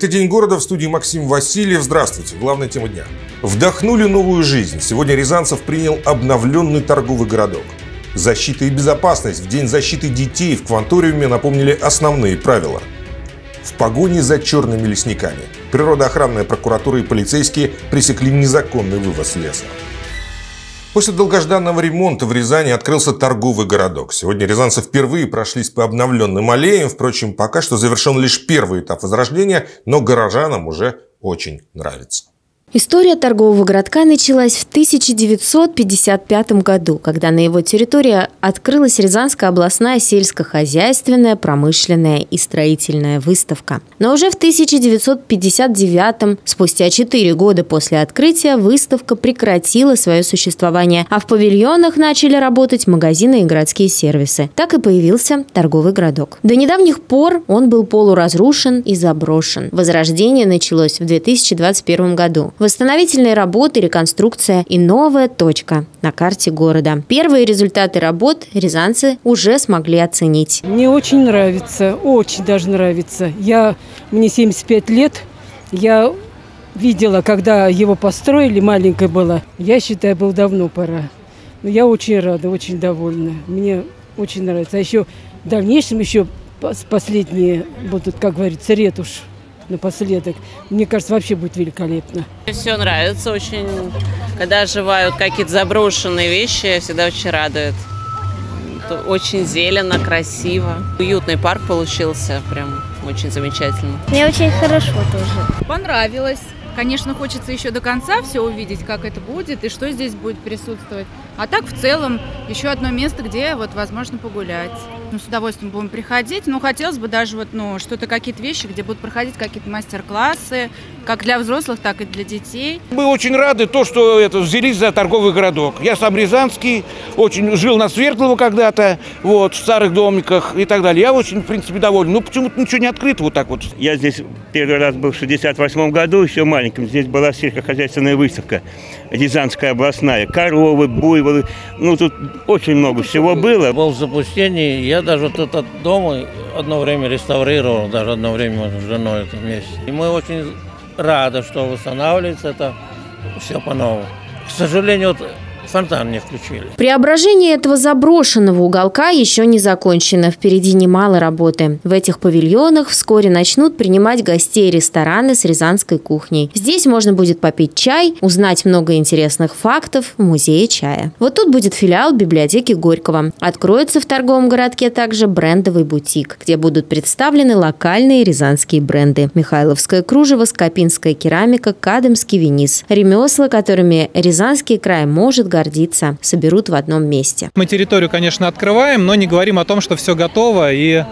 Это День города в студии Максим Васильев. Здравствуйте. Главная тема дня. Вдохнули новую жизнь. Сегодня Рязанцев принял обновленный торговый городок. Защита и безопасность. В День защиты детей в Кванториуме напомнили основные правила. В погоне за черными лесниками. Природоохранная прокуратура и полицейские пресекли незаконный вывоз леса. После долгожданного ремонта в Рязани открылся торговый городок. Сегодня рязанцы впервые прошлись по обновленным аллеям. Впрочем, пока что завершен лишь первый этап возрождения, но горожанам уже очень нравится. История торгового городка началась в 1955 году, когда на его территории открылась Рязанская областная сельскохозяйственная, промышленная и строительная выставка. Но уже в 1959, спустя 4 года после открытия, выставка прекратила свое существование, а в павильонах начали работать магазины и городские сервисы. Так и появился торговый городок. До недавних пор он был полуразрушен и заброшен. Возрождение началось в 2021 году. Восстановительные работы, реконструкция и новая точка на карте города. Первые результаты работ рязанцы уже смогли оценить. Мне очень нравится, очень даже нравится. Я, мне 75 лет, я видела, когда его построили, маленькая была. Я считаю, был давно пора. Но я очень рада, очень довольна. Мне очень нравится. А еще в дальнейшем еще последние будут, как говорится, ретушь напоследок. Мне кажется, вообще будет великолепно. Все нравится очень. Когда оживают какие-то заброшенные вещи, всегда очень радует. Очень зелено, красиво. Уютный парк получился, прям очень замечательно. Мне очень хорошо тоже. Понравилось. Конечно, хочется еще до конца все увидеть, как это будет и что здесь будет присутствовать. А так, в целом, еще одно место, где вот возможно погулять. Ну, с удовольствием будем приходить. Ну, хотелось бы даже вот, ну, что-то, какие-то вещи, где будут проходить какие-то мастер-классы, как для взрослых, так и для детей. Мы очень рады то, что это, взялись за торговый городок. Я сам рязанский, очень жил на Свердлово когда-то, вот, в старых домиках и так далее. Я очень, в принципе, доволен. Ну, почему-то ничего не открыто вот так вот. Я здесь первый раз был в 68 году, еще маленьким. Здесь была сельскохозяйственная выставка, Рязанская областная. Коровы, буйволы, ну, тут очень много всего было. Был в запустении, я даже вот этот дом одно время реставрировал, даже одно время с женой это вместе. И мы очень рады, что восстанавливается это все по-новому. К сожалению, вот фонтан не включили. Преображение этого заброшенного уголка еще не закончено. Впереди немало работы. В этих павильонах вскоре начнут принимать гостей рестораны с рязанской кухней. Здесь можно будет попить чай, узнать много интересных фактов в музее чая. Вот тут будет филиал библиотеки Горького. Откроется в торговом городке также брендовый бутик, где будут представлены локальные рязанские бренды. Михайловское кружево, Скопинская керамика, Кадымский винис. Ремесла, которыми Рязанский край может гордиться гордиться, соберут в одном месте. Мы территорию, конечно, открываем, но не говорим о том, что все готово и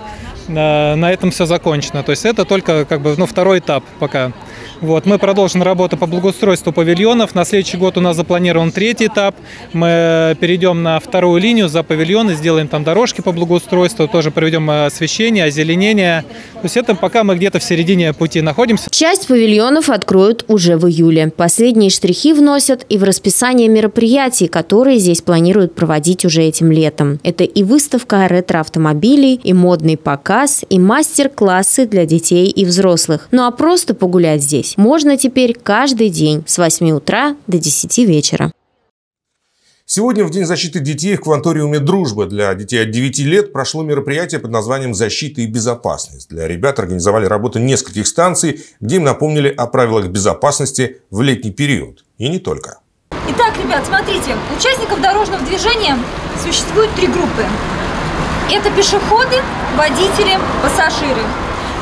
э, на этом все закончено. То есть это только как бы ну, второй этап пока. Вот, мы продолжим работу по благоустройству павильонов. На следующий год у нас запланирован третий этап. Мы перейдем на вторую линию за павильоны, сделаем там дорожки по благоустройству, тоже проведем э, освещение, озеленение. То есть это пока мы где-то в середине пути находимся. Часть павильонов откроют уже в июле. Последние штрихи вносят и в расписание мероприятий, которые здесь планируют проводить уже этим летом. Это и выставка ретро-автомобилей, и модный показ, и мастер-классы для детей и взрослых. Ну а просто погулять здесь здесь можно теперь каждый день с 8 утра до 10 вечера. Сегодня, в День защиты детей, в Кванториуме «Дружба» для детей от 9 лет прошло мероприятие под названием «Защита и безопасность». Для ребят организовали работу нескольких станций, где им напомнили о правилах безопасности в летний период. И не только. Итак, ребят, смотрите, участников дорожного движения существует три группы. Это пешеходы, водители, пассажиры.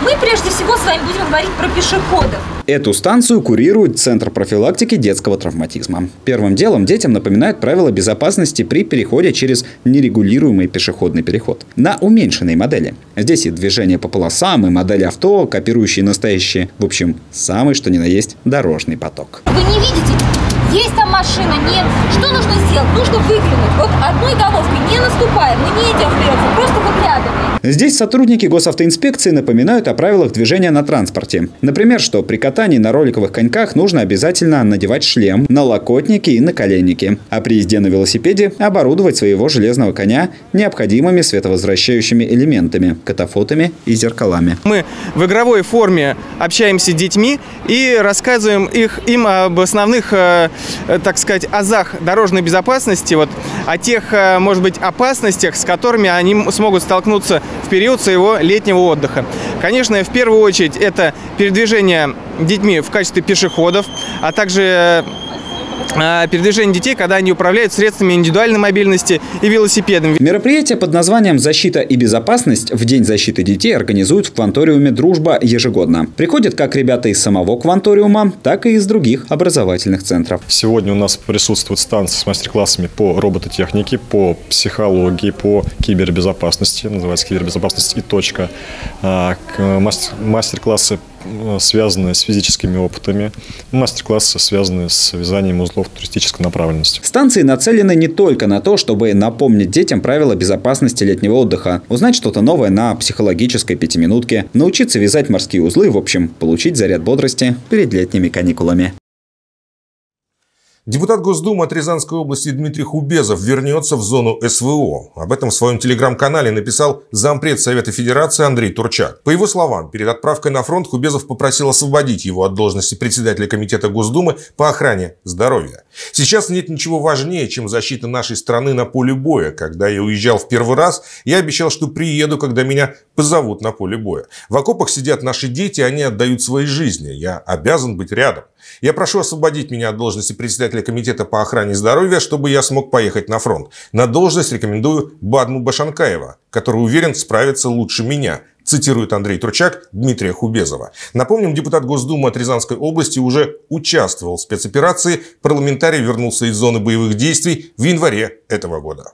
Мы прежде всего с вами будем говорить про пешеходов. Эту станцию курирует Центр профилактики детского травматизма. Первым делом детям напоминают правила безопасности при переходе через нерегулируемый пешеходный переход. На уменьшенной модели. Здесь и движение по полосам, и модели авто, копирующие настоящие. В общем, самый что ни на есть дорожный поток. Вы не видите? Есть там машина, нет. Что нужно сделать? Нужно выглянуть. Вот одной головкой не наступаем, мы не идем вперед, мы просто выглядываем. Здесь сотрудники госавтоинспекции напоминают о правилах движения на транспорте. Например, что при катании на роликовых коньках нужно обязательно надевать шлем, налокотники и наколенники. А при езде на велосипеде оборудовать своего железного коня необходимыми световозвращающими элементами, катафотами и зеркалами. Мы в игровой форме общаемся с детьми и рассказываем их, им об основных, э, так сказать, азах дорожной безопасности, вот, о тех, э, может быть, опасностях, с которыми они смогут столкнуться в период своего летнего отдыха. Конечно, в первую очередь это передвижение детьми в качестве пешеходов, а также э, передвижение детей, когда они управляют средствами индивидуальной мобильности и велосипедом. Мероприятие под названием «Защита и безопасность» в День защиты детей организуют в кванториуме «Дружба» ежегодно. Приходят как ребята из самого кванториума, так и из других образовательных центров. Сегодня у нас присутствуют станции с мастер-классами по робототехнике, по психологии, по кибербезопасности, называется кибербезопасность и точка. А, мастер-классы связанные с физическими опытами, мастер-классы, связанные с вязанием узлов туристической направленности. Станции нацелены не только на то, чтобы напомнить детям правила безопасности летнего отдыха, узнать что-то новое на психологической пятиминутке, научиться вязать морские узлы, в общем, получить заряд бодрости перед летними каникулами. Депутат Госдумы от Рязанской области Дмитрий Хубезов вернется в зону СВО. Об этом в своем телеграм-канале написал зампред Совета Федерации Андрей Турчак. По его словам, перед отправкой на фронт Хубезов попросил освободить его от должности председателя Комитета Госдумы по охране здоровья. Сейчас нет ничего важнее, чем защита нашей страны на поле боя. Когда я уезжал в первый раз, я обещал, что приеду, когда меня позовут на поле боя. В окопах сидят наши дети, они отдают свои жизни. Я обязан быть рядом. Я прошу освободить меня от должности председателя комитета по охране здоровья, чтобы я смог поехать на фронт. На должность рекомендую Бадму Башанкаева, который уверен справится лучше меня, цитирует Андрей Турчак Дмитрия Хубезова. Напомним, депутат Госдумы от Рязанской области уже участвовал в спецоперации. Парламентарий вернулся из зоны боевых действий в январе этого года.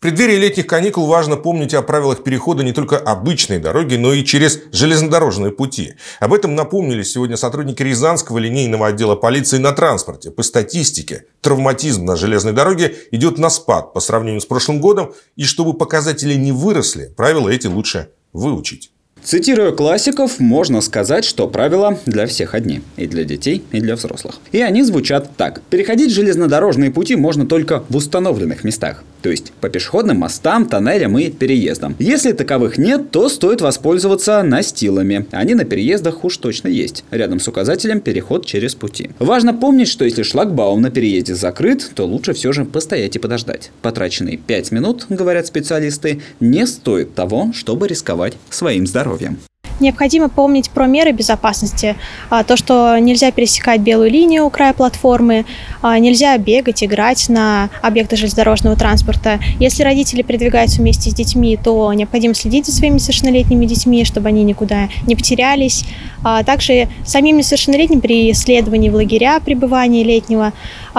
В преддверии летних каникул важно помнить о правилах перехода не только обычной дороги, но и через железнодорожные пути. Об этом напомнили сегодня сотрудники Рязанского линейного отдела полиции на транспорте. По статистике, травматизм на железной дороге идет на спад по сравнению с прошлым годом, и чтобы показатели не выросли, правила эти лучше выучить. Цитируя классиков, можно сказать, что правила для всех одни. И для детей, и для взрослых. И они звучат так. Переходить железнодорожные пути можно только в установленных местах то есть по пешеходным мостам, тоннелям и переездам. Если таковых нет, то стоит воспользоваться настилами. Они на переездах уж точно есть. Рядом с указателем переход через пути. Важно помнить, что если шлагбаум на переезде закрыт, то лучше все же постоять и подождать. Потраченные 5 минут, говорят специалисты, не стоит того, чтобы рисковать своим здоровьем. Необходимо помнить про меры безопасности. А, то, что нельзя пересекать белую линию у края платформы, а, нельзя бегать, играть на объектах железнодорожного транспорта. Если родители передвигаются вместе с детьми, то необходимо следить за своими совершеннолетними детьми, чтобы они никуда не потерялись. А также самим несовершеннолетним при исследовании в лагеря пребывания летнего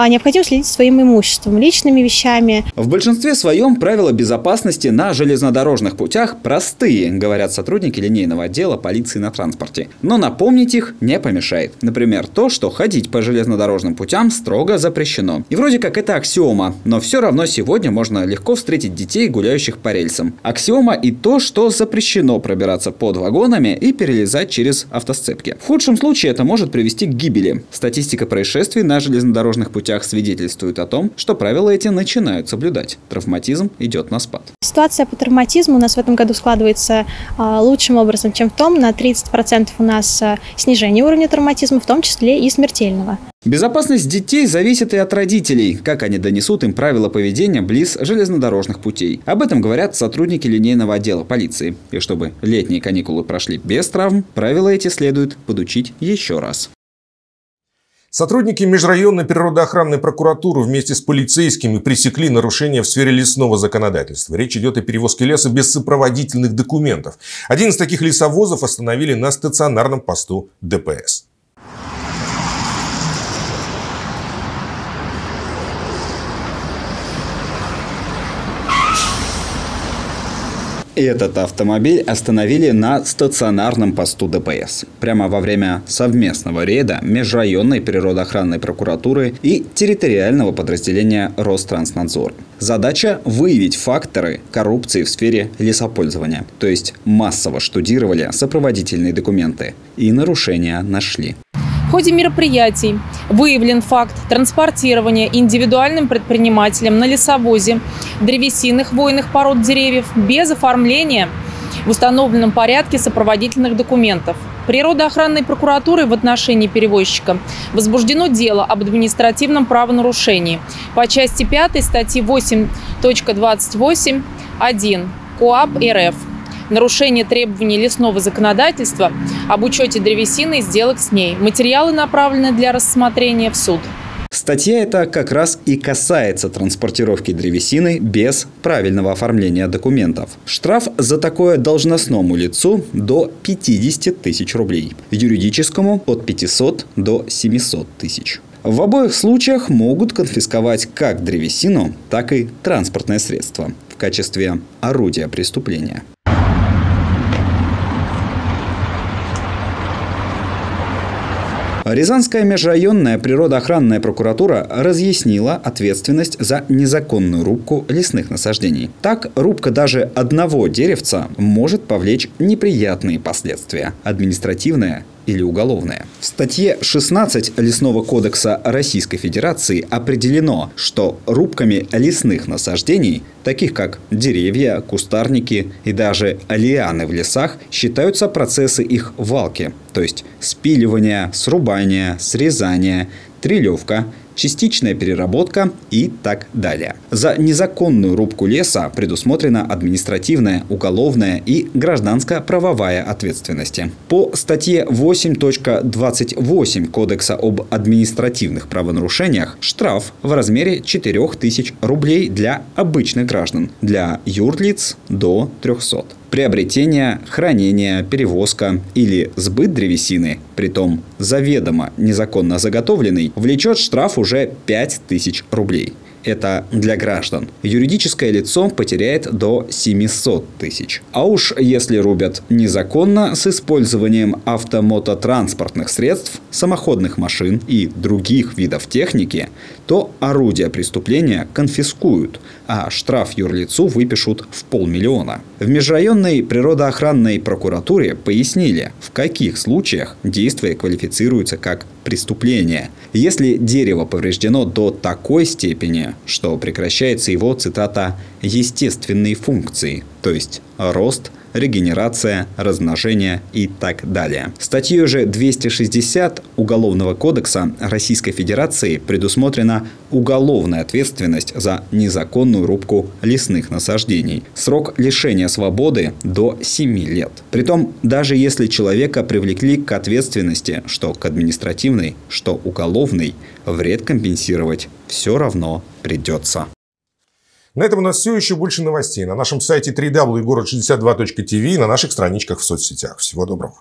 необходимо следить своим имуществом, личными вещами. В большинстве своем правила безопасности на железнодорожных путях простые, говорят сотрудники линейного отдела полиции на транспорте. Но напомнить их не помешает. Например, то, что ходить по железнодорожным путям строго запрещено. И вроде как это аксиома, но все равно сегодня можно легко встретить детей, гуляющих по рельсам. Аксиома и то, что запрещено пробираться под вагонами и перелезать через автосцепки. В худшем случае это может привести к гибели. Статистика происшествий на железнодорожных путях свидетельствует о том, что правила эти начинают соблюдать. Травматизм идет на спад. Ситуация по травматизму у нас в этом году складывается а, лучшим образом, чем в том, на 30% у нас э, снижение уровня травматизма, в том числе и смертельного. Безопасность детей зависит и от родителей, как они донесут им правила поведения близ железнодорожных путей. Об этом говорят сотрудники линейного отдела полиции. И чтобы летние каникулы прошли без травм, правила эти следует подучить еще раз. Сотрудники межрайонной природоохранной прокуратуры вместе с полицейскими пресекли нарушения в сфере лесного законодательства. Речь идет о перевозке леса без сопроводительных документов. Один из таких лесовозов остановили на стационарном посту ДПС. Этот автомобиль остановили на стационарном посту ДПС. Прямо во время совместного рейда межрайонной природоохранной прокуратуры и территориального подразделения Ространснадзора. Задача – выявить факторы коррупции в сфере лесопользования, то есть массово штудировали сопроводительные документы и нарушения нашли. Ходе мероприятий выявлен факт транспортирования индивидуальным предпринимателем на лесовозе древесины хвойных пород деревьев без оформления в установленном порядке сопроводительных документов – Природоохранной прокуратурой в отношении перевозчика возбуждено дело об административном правонарушении. По части 5 статьи 8.28.1 КОАП РФ нарушение требований лесного законодательства об учете древесины и сделок с ней. Материалы направлены для рассмотрения в суд. Статья эта как раз и касается транспортировки древесины без правильного оформления документов. Штраф за такое должностному лицу до 50 тысяч рублей, юридическому от 500 до 700 тысяч. В обоих случаях могут конфисковать как древесину, так и транспортное средство в качестве орудия преступления. Рязанская межрайонная природоохранная прокуратура разъяснила ответственность за незаконную рубку лесных насаждений. Так, рубка даже одного деревца может повлечь неприятные последствия – административное или уголовное. В статье 16 Лесного кодекса Российской Федерации определено, что рубками лесных насаждений, таких как деревья, кустарники и даже лианы в лесах, считаются процессы их валки, то есть спиливание, срубание, срезание, трелевка – частичная переработка и так далее. За незаконную рубку леса предусмотрена административная, уголовная и гражданско-правовая ответственности. По статье 8.28 Кодекса об административных правонарушениях штраф в размере 4000 рублей для обычных граждан, для юрлиц до 300 приобретение, хранение, перевозка или сбыт древесины, притом заведомо незаконно заготовленный, влечет штраф уже 5000 рублей. Это для граждан. Юридическое лицо потеряет до 700 тысяч. А уж если рубят незаконно с использованием автомототранспортных средств, самоходных машин и других видов техники, то орудия преступления конфискуют, а штраф юрлицу выпишут в полмиллиона. В межрайонной природоохранной прокуратуре пояснили, в каких случаях действие квалифицируется как преступление. Если дерево повреждено до такой степени, что прекращается его, цитата, «естественные функции», то есть рост – регенерация, размножение и так далее. Статьей же 260 Уголовного кодекса Российской Федерации предусмотрена уголовная ответственность за незаконную рубку лесных насаждений. Срок лишения свободы до 7 лет. Притом, даже если человека привлекли к ответственности, что к административной, что уголовной, вред компенсировать все равно придется. На этом у нас все еще больше новостей на нашем сайте www.город62.tv и на наших страничках в соцсетях. Всего доброго.